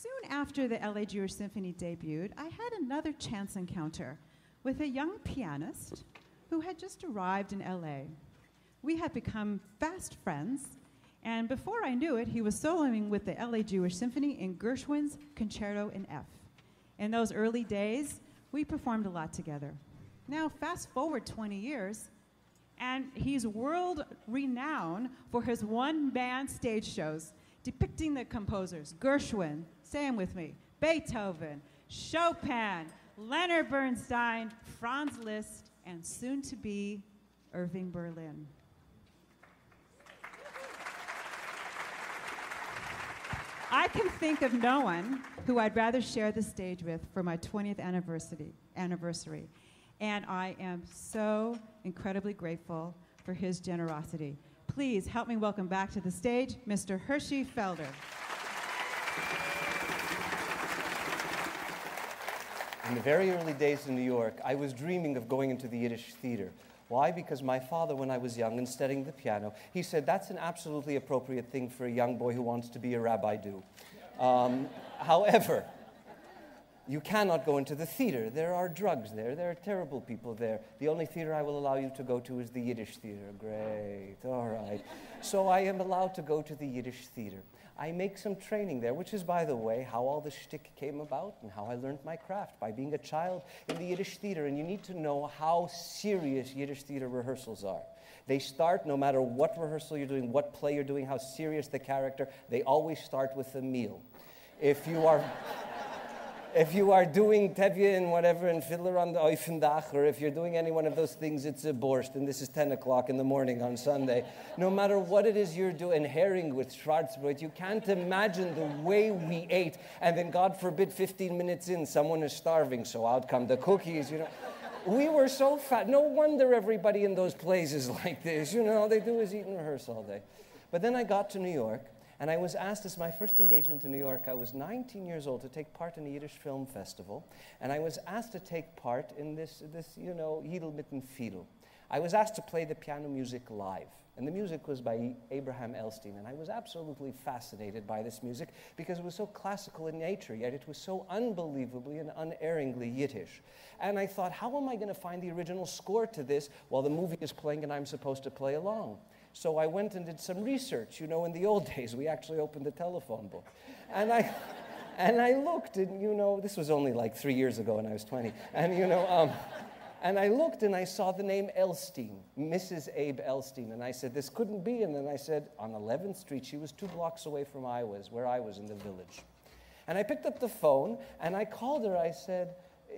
Soon after the LA Jewish Symphony debuted, I had another chance encounter with a young pianist who had just arrived in LA. We had become fast friends, and before I knew it, he was soloing with the LA Jewish Symphony in Gershwin's Concerto in F. In those early days, we performed a lot together. Now, fast forward 20 years, and he's world renowned for his one man stage shows depicting the composers Gershwin, say them with me, Beethoven, Chopin, Leonard Bernstein, Franz Liszt, and soon to be Irving Berlin. I can think of no one who I'd rather share the stage with for my 20th anniversary. anniversary. And I am so incredibly grateful for his generosity. Please help me welcome back to the stage Mr. Hershey Felder. In the very early days in New York, I was dreaming of going into the Yiddish theater. Why? Because my father, when I was young and studying the piano, he said that's an absolutely appropriate thing for a young boy who wants to be a rabbi do. Um, however, you cannot go into the theater. There are drugs there. There are terrible people there. The only theater I will allow you to go to is the Yiddish theater. Great. All right. So I am allowed to go to the Yiddish theater. I make some training there, which is, by the way, how all the shtick came about and how I learned my craft by being a child in the Yiddish theater. And you need to know how serious Yiddish theater rehearsals are. They start, no matter what rehearsal you're doing, what play you're doing, how serious the character, they always start with a meal. If you are if you are doing tevye and whatever and fiddler on the Oifendach, or if you're doing any one of those things, it's a borscht, and this is 10 o'clock in the morning on Sunday. No matter what it is you're doing, herring with Schwarzbrot, you can't imagine the way we ate. And then, God forbid, 15 minutes in, someone is starving, so out come the cookies, you know. We were so fat. No wonder everybody in those places like this, you know, all they do is eat and rehearse all day. But then I got to New York, and I was asked as my first engagement in New York, I was 19 years old, to take part in a Yiddish film festival. And I was asked to take part in this, this you know, Yidel mitten Fiedel. I was asked to play the piano music live. And the music was by Abraham Ellstein. And I was absolutely fascinated by this music because it was so classical in nature, yet it was so unbelievably and unerringly Yiddish. And I thought, how am I going to find the original score to this while the movie is playing and I'm supposed to play along? So I went and did some research. You know, in the old days, we actually opened the telephone book. And I, and I looked, and you know, this was only like three years ago when I was 20. And you know, um, and I looked and I saw the name Ellstein, Mrs. Abe Ellstein. And I said, this couldn't be. And then I said, on 11th Street, she was two blocks away from I was, where I was in the village. And I picked up the phone and I called her. I said,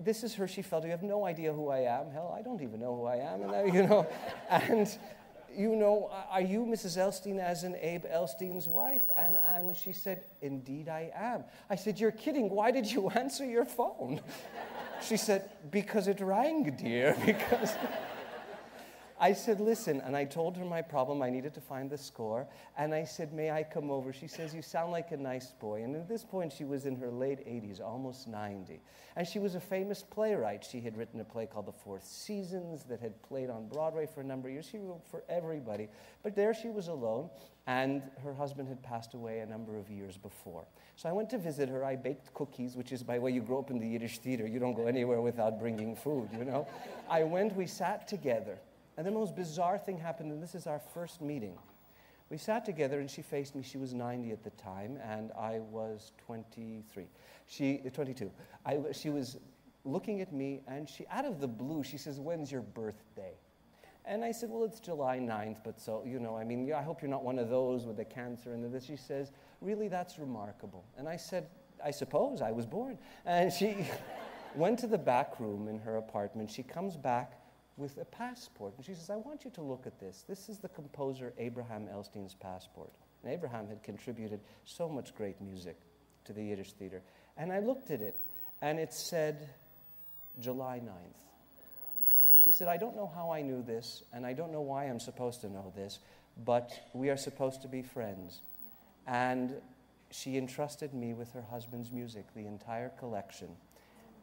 this is Hershey Felder. You have no idea who I am. Hell, I don't even know who I am. And I, you know, and you know, are you Mrs. Ellstein as in Abe Ellstein's wife? And, and she said, Indeed, I am. I said, You're kidding. Why did you answer your phone? she said, Because it rang, dear. Because. I said, listen, and I told her my problem. I needed to find the score. And I said, may I come over? She says, you sound like a nice boy. And at this point, she was in her late 80s, almost 90. And she was a famous playwright. She had written a play called The Fourth Seasons that had played on Broadway for a number of years. She wrote for everybody. But there she was alone, and her husband had passed away a number of years before. So I went to visit her. I baked cookies, which is by the way you grow up in the Yiddish theater. You don't go anywhere without bringing food, you know? I went, we sat together. And the most bizarre thing happened, and this is our first meeting. We sat together, and she faced me. She was 90 at the time, and I was 23. She, uh, 22. I, she was looking at me, and she, out of the blue, she says, When's your birthday? And I said, Well, it's July 9th, but so, you know, I mean, I hope you're not one of those with the cancer and this. She says, Really, that's remarkable. And I said, I suppose I was born. And she went to the back room in her apartment. She comes back with a passport. And she says, I want you to look at this. This is the composer Abraham Ellstein's passport. And Abraham had contributed so much great music to the Yiddish theater. And I looked at it, and it said July 9th. She said, I don't know how I knew this, and I don't know why I'm supposed to know this, but we are supposed to be friends. And she entrusted me with her husband's music, the entire collection.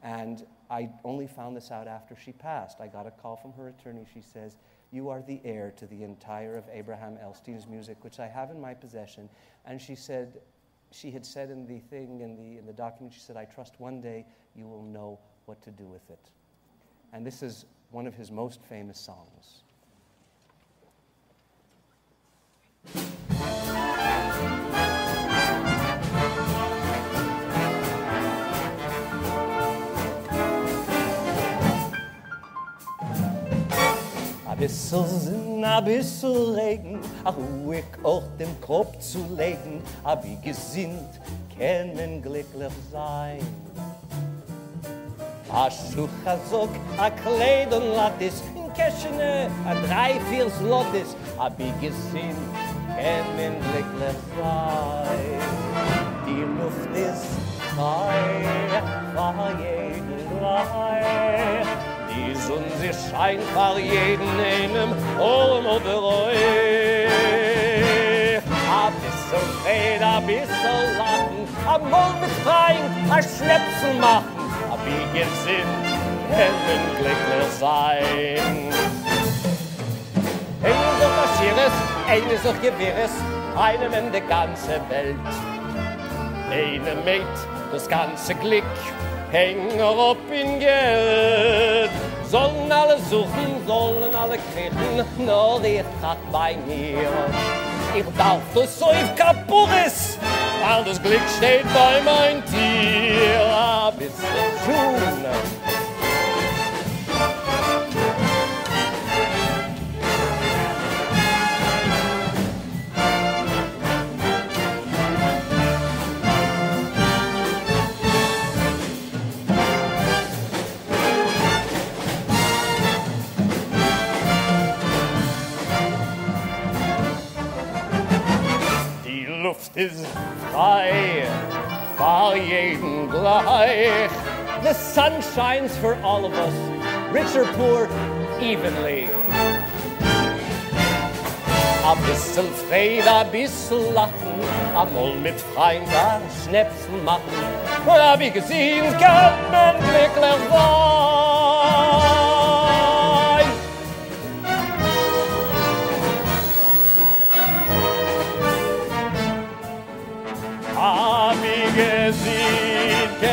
And I only found this out after she passed. I got a call from her attorney. She says, You are the heir to the entire of Abraham Ellstein's music, which I have in my possession. And she said, she had said in the thing, in the, in the document, she said, I trust one day you will know what to do with it. And this is one of his most famous songs. A bissel Sinn, a bissel Regen, a ruhig auch dem Kopf zu legen, a wie gesinnt, können glücklich sein. A Schuch, a a Kleid und Lattis, in Keschene, a drei, vier Slottis, a wie gesinnt, können glücklich sein. Die Luft ist frei, war jeden Die Sonne sie scheint vor jeden einem Orm oder Reu. A bissel Fred, a bissel Lachen, a Mund mit Freien, a Schnäpsel machen, a wie gesinnt, können glücklich sein. Eine so Faschieres, eine so Gewehres, einem in der ganze Welt. Eine meint das ganze Glück, hängen ob in Geld. Sollen alle suchen, sollen alle kriechen, nur ich trag bei mir. Ich darf das so auf Kapuris, weil das Glück steht bei mein Tier. A bisschen tun. Luft ist frei, for jeden gleich. The sun shines for all of us, rich or poor, evenly. A bissel Freude, a bissel Lachen, amol mit Freund a Schnäpsel machen. Und hab gesehen, kann man glücklich sein.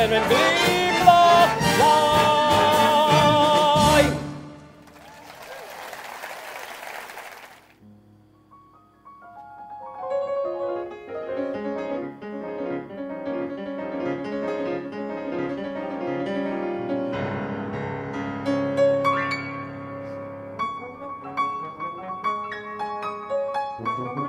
Gesehen, kann man glücklich